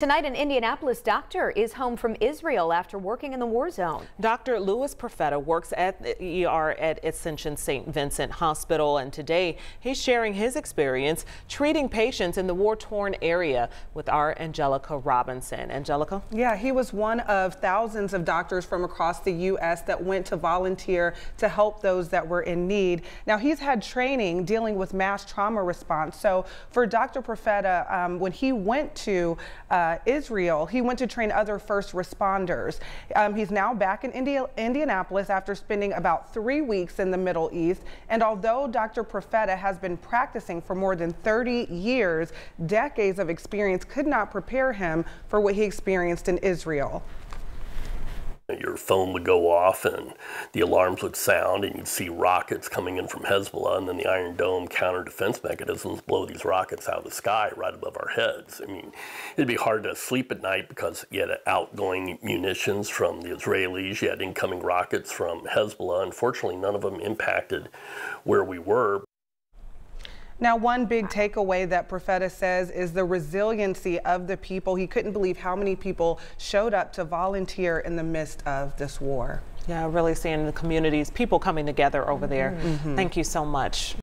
Tonight, an Indianapolis doctor is home from Israel after working in the war zone. Dr. Louis Profeta works at the ER at Ascension St. Vincent Hospital, and today he's sharing his experience treating patients in the war-torn area with our Angelica Robinson. Angelica? Yeah, he was one of thousands of doctors from across the U.S. that went to volunteer to help those that were in need. Now, he's had training dealing with mass trauma response. So for Dr. Profeta, um, when he went to uh, uh, Israel. He went to train other first responders. Um, he's now back in Indi Indianapolis after spending about three weeks in the Middle East. And although Dr. Profeta has been practicing for more than 30 years, decades of experience could not prepare him for what he experienced in Israel your phone would go off and the alarms would sound and you'd see rockets coming in from Hezbollah and then the Iron Dome counter defense mechanisms blow these rockets out of the sky right above our heads. I mean, it'd be hard to sleep at night because you had outgoing munitions from the Israelis, you had incoming rockets from Hezbollah. Unfortunately, none of them impacted where we were. Now, one big takeaway that Profeta says is the resiliency of the people. He couldn't believe how many people showed up to volunteer in the midst of this war. Yeah, really seeing the communities, people coming together over there. Mm -hmm. Thank you so much.